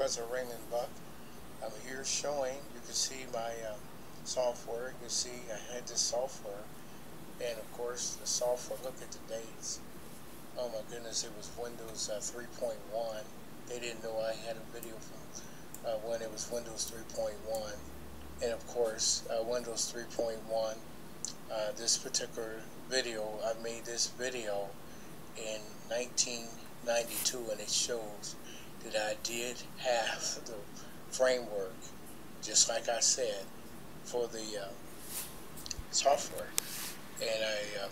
Professor Raymond Buck. I'm here showing, you can see my uh, software. You can see I had this software. And of course, the software, look at the dates. Oh my goodness, it was Windows uh, 3.1. They didn't know I had a video from uh, when it was Windows 3.1. And of course, uh, Windows 3.1, uh, this particular video, I made this video in 1992 and it shows that I did have the framework, just like I said, for the uh, software. And I uh,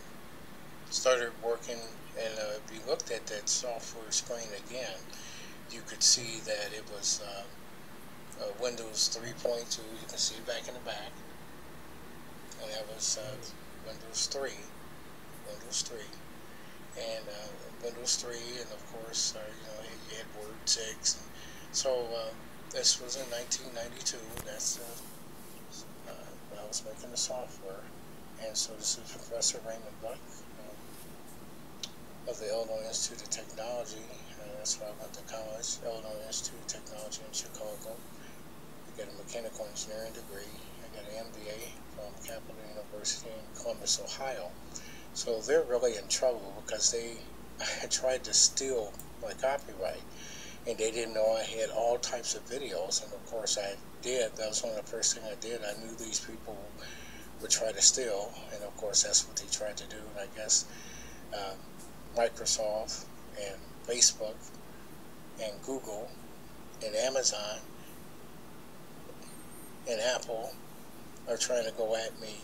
started working, and uh, if you looked at that software screen again, you could see that it was uh, uh, Windows 3.2. You can see back in the back. And that was uh, Windows 3. Windows 3 and uh, Windows 3, and of course, uh, you know, you had Word 6. And so uh, this was in 1992. That's uh, uh, when I was making the software. And so this is Professor Raymond Buck uh, of the Illinois Institute of Technology. that's where I went to college, Illinois Institute of Technology in Chicago. I got a mechanical engineering degree. I got an MBA from Capital University in Columbus, Ohio. So they're really in trouble because they tried to steal my copyright. And they didn't know I had all types of videos. And of course I did. That was one of the first things I did. I knew these people would try to steal. And of course that's what they tried to do. And I guess uh, Microsoft and Facebook and Google and Amazon and Apple are trying to go at me.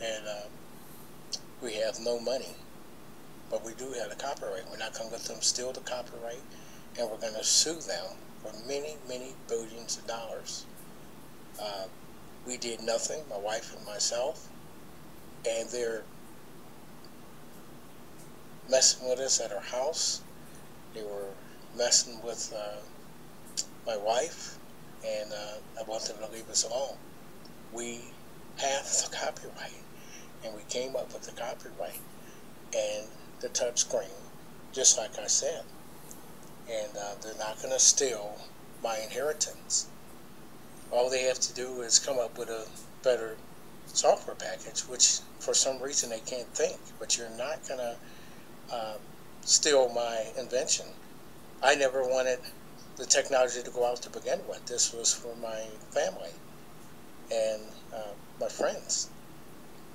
And uh, we have no money, but we do have the copyright. We're not going to let them steal the copyright, and we're going to sue them for many, many billions of dollars. Uh, we did nothing, my wife and myself, and they're messing with us at our house. They were messing with uh, my wife, and uh, I want them to leave us alone. We have the copyright and we came up with the copyright and the touch screen, just like I said. And uh, they're not going to steal my inheritance. All they have to do is come up with a better software package, which for some reason they can't think. But you're not going to uh, steal my invention. I never wanted the technology to go out to begin with. This was for my family and uh, my friends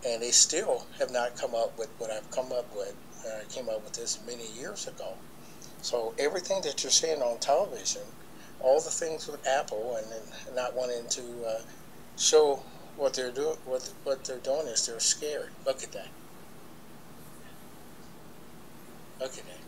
and they still have not come up with what I've come up with. Uh, I came up with this many years ago. So everything that you're seeing on television, all the things with Apple and not wanting to uh, show what they're doing, what what they're doing is they're scared. Look at that. Look at that.